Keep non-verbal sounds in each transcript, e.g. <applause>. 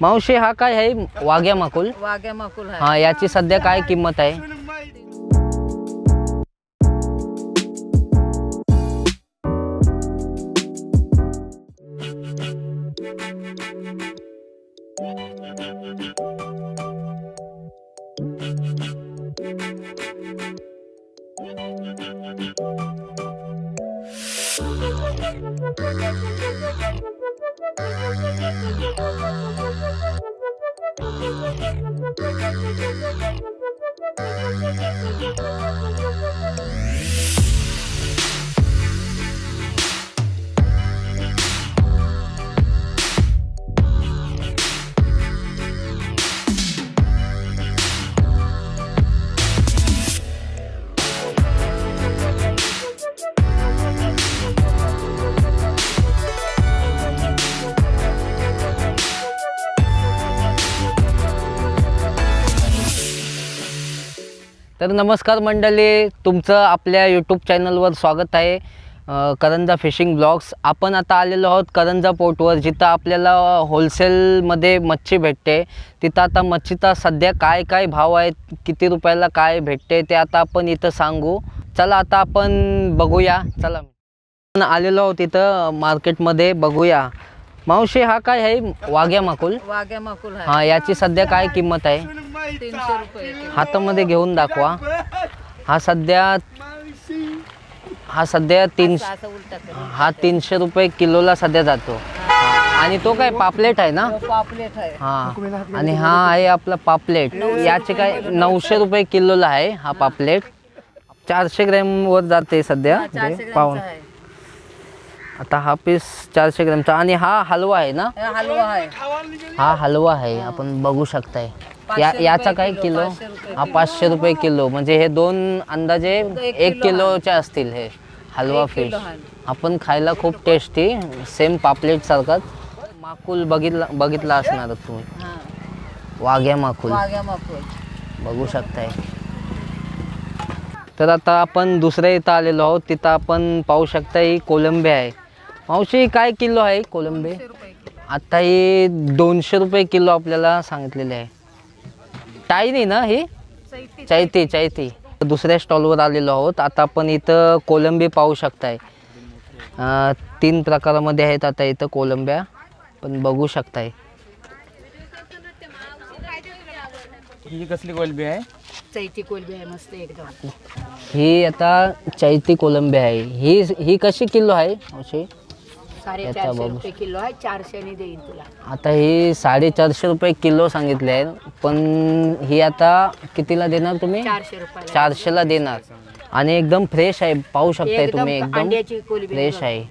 मावशी हा काय आहे? वाघ्या माकुल. वाघ्या माकुल आहे. हा याची सध्या काय किंमत आहे? Thank you. तर नमस्कार मंडळी तुमचं आपल्या यूट्यूब चॅनलवर स्वागत आहे. Karanja fishing blogs. आपण आता आलेलो आहोत करंजा पोर्टवर जिथं आपल्याला होलसेलमध्ये मच्छी भेटते. तिथं आता मच्छीचा सध्या काय काय भाव आहेत किती रुपयाला काय भेटते ते आता आपण इथं सांगू. चला आता आपण बघूया. चला. आलेलो आहोत इथं मार्केटमध्ये बघूया. मावशी हा काय आहे? वाघ्या माकुल. वाघ्या माकुल आहे. हा याची सध्या काय किंमत आहे? तीनशे रुपये किलो. हातामध्ये घेऊन दाखवा. हा सध्या हा सध्या तीनशे असं उलटा करून. हा तीनशे रुपये किलोला सध्या जातो. आणि तो काय पापलेट आहे ना? पापलेट आहे. हा. आणि हा आहे आपला पापलेट. याचे काय नऊशे रुपये किलोला आहे हा पापलेट. चारशे ग्रॅम वर जाते सध्या. चारशे पाहून ग्रॅमचा आहे. आता हा पीस चारशे ग्रॅमचा आणि हा हलवा आहे ना? हा हलवा आहे. हा हलवा आहे. आपण बघू शकताय. या याचा काय किलो, हा पाचशे रुपये किलो. म्हणजे हे दोन अंदाजे एक एक किलो किलोचे असतील हे हलवा फिश. आपण खायला खूप टेस्टी सेम पापलेट सारखाच. माकुल बघितला बघितला असणार तुम्ही. वाघ्या माकुल. वाघ्या माकुल. बघू शकताय. तर आता आपण दुसऱ्या इथं आलेलो आहोत. तिथं आपण पाहू शकता ही कोलंबी आहे. मावशी काय किलो आहे कोलंबी? आता ही दोनशे रुपये किलो आपल्याला सांगितलेली आहे. टाई नाही ना ही? चैती चैती. दुसऱ्या स्टॉलवर आलेलो आहोत. आता आपण इथं कोलंबी पाहू शकताय. अं, तीन प्रकारामध्ये आहेत आता इथं कोलंब्या. पण बघू शकताय. ही कसली कोलबी आहे? चैती कोलबी आहे मस्त एकदम. ही आता चैती कोलंबी आहे. ही ही कशी किलो आहे मावशी? साडेचारशे बाबू. रुपये किलो आहे चारशेने देईन तुला. आता ही साडेचारशे रुपये किलो सांगितले आहे पण ही आता कितीला देणार तुम्ही? चारशे रुपये चारशेला देणार. आणि एकदम फ्रेश आहे पाहू शकताय तुम्ही एकदम फ्रेश. आहे.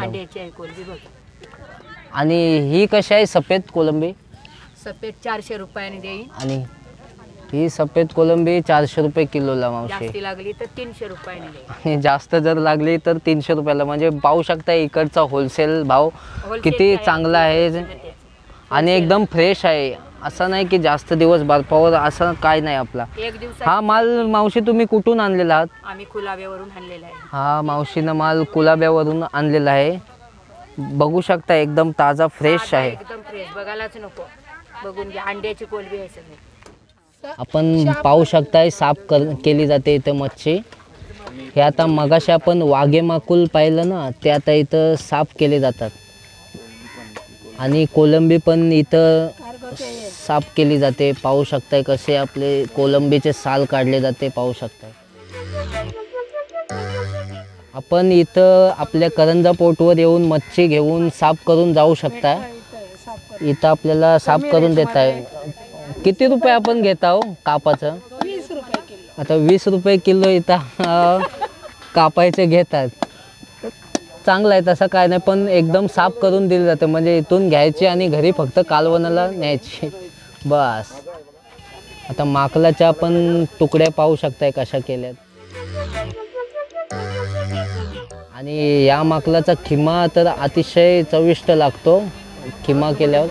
अंड्याची आहे कोलबी बघ. आणि ही कशी आहे? सफेद कोलंबी. सफेद चारशे रुपयाने देईन. आणि ही सफेद कोलंबी चारशे रुपये किलोला मावशी. जास्ती लागली तर तीनशे रुपयाने आणि <laughs> जास्त जर लागली तर तीनशे रुपयाला. म्हणजे पाहू शकता इकडचा होलसेल भाव किती चांगला आहे. आणि एकदम फ्रेश आहे. असं नाही की जास्त दिवस बर्फावर असं काय नाही आपला. एक दिवसात हा माल मावशी तुम्ही कुठून आणलेला आहात? आम्ही खुलाव्यावरून आणलेला आहे. हा मावशीनं माल कुलाब्यावरून आणलेला आहे. बघू शकता एकदम ताजा फ्रेश आहे. एकदम फ्रेश बघायलाच नको. बघून घ्या. अंड्याची कोलबी आहे सगळी. आपण पाहू शकताय साफ कर केली जाते इथं मच्छी. हे आता मगाशी आपण वाघेमाकुल पाहिलं ना ते आता इथं साफ केले जातात. आणि कोलंबी पण इथं साफ केली जाते. पाहू शकताय कसे आपले कोलंबीचे साल काढले जाते पाहू शकताय. आपण इथं आपल्या करंजा पोर्टवर येऊन मच्छी घेऊन साफ करून जाऊ शकता इथं आपल्याला साफ करून देत आहे किती रुपये आपण घेता हो कापाचं? आता वीस रुपये किलो इथं कापायचे घेतात. चांगलं आहे तसं काय नाही पण एकदम साफ करून दिलं जातं. म्हणजे इथून घ्यायची आणि घरी फक्त कालवणाला न्यायची. बस. आता माकलाच्या पण तुकड्या पाहू शकताय कशा केल्यात. आणि या माकलाचा खिमा तर अतिशय चविष्ट लागतो खिमा केल्यावर.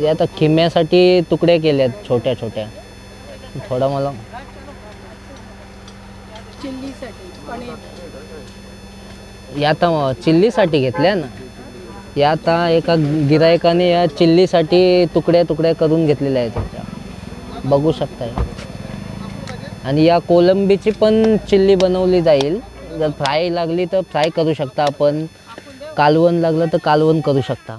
हे आता खिम्यासाठी तुकड्या केल्यात छोट्या छोट्या. थोडा मला हे आता चिल्लीसाठी घेतल्या ना? या आता एका गिरायकाने या चिल्लीसाठी तुकड्या तुकड्या करून घेतलेल्या आहेत बघू शकताय. आणि या कोलंबीची पण चिल्ली बनवली जाईल. जर फ्राय लागली तर फ्राय करू शकता आपण. कालवण लागलं तर कालवण करू शकता.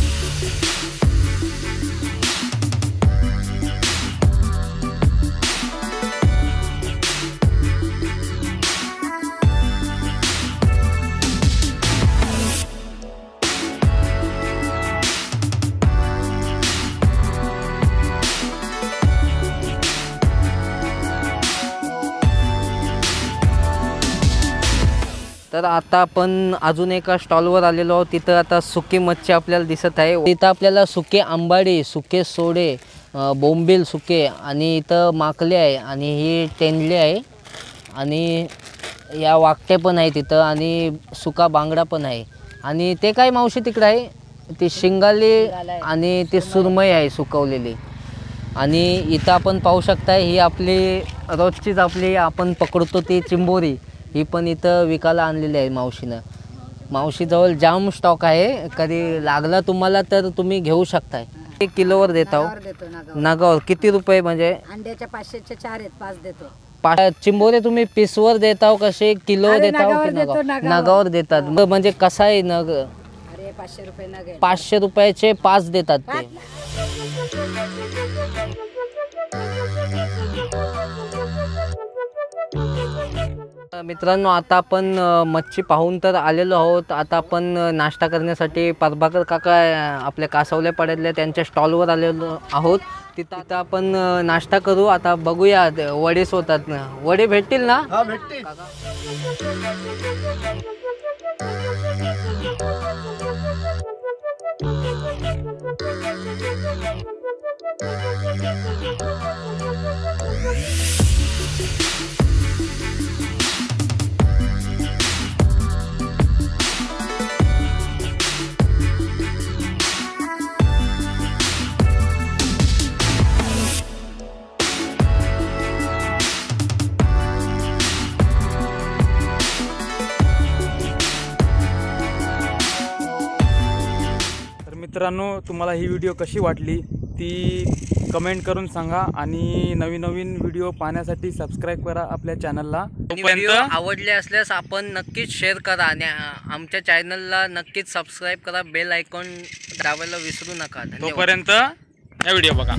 तर आता आपण अजून एका स्टॉलवर आलेलो आहोत. तिथं आता सुकी मच्छी आपल्याला दिसत आहे. तिथं आपल्याला सुके आंबाडी सुके सोडे बोंबील सुके आणि इथं माकले आहे आणि ही टेंडले आहे. आणि या वाकटे पण आहे तिथं आणि सुका बांगडा पण आहे. आणि ते काय मावशी तिकडं आहे? ती शिंगाली आणि ती सुरमई आहे सुकवलेली. आणि इथं आपण पाहू शकताय ही आपली रोजचीच आपली आपण पकडतो ती चिंबोरी. ही पण इथं विकायला आणलेली आहे मावशीनं. मावशीजवळ जाम स्टॉक आहे. कधी लागला तुम्हाला तर तुम्ही घेऊ शकताय. एक किलोवर देत आहो. देतो नागावर. नगावर. किती रुपये म्हणजे? अंड्याच्या पाचशेचे चार आहेत पाच देतो. पा चिंबोरे तुम्ही पिसवर देताव कसे? किलो अरे देताव नगावर की देतो, नगावर? नगावर. नगावर देतात. मग म्हणजे कसा आहे नग? अरे पाचशे रुपये नग आहे. पाचशे रुपयाचे पाच देतात ते. मित्रांनो आता आपण मच्छी पाहून तर आलेलो आहोत. आता आपण नाश्ता करण्यासाठी प्रभाकर काका आपल्या कासवल्या पड्यातल्या त्यांच्या स्टॉलवर आलेलो आहोत. तिथं आता आपण नाश्ता करू. आता बघूया वडे होतात ना वडे भेटतील ना? तर <laughs> मित्रांनो तुम्हाला ही व्हिडिओ कशी वाटली ती कमेंट करून सांगा आणि नवीन नवीन व्हिडिओ पाहण्यासाठी सबस्क्राईब करा आपल्या चॅनलला व्हिडिओ आवडले असल्यास आपण नक्कीच शेअर करा आणि आमच्या चॅनलला नक्कीच सबस्क्राईब करा. बेल आयकॉन दाबायला विसरू नका. तोपर्यंत या व्हिडिओ बघा.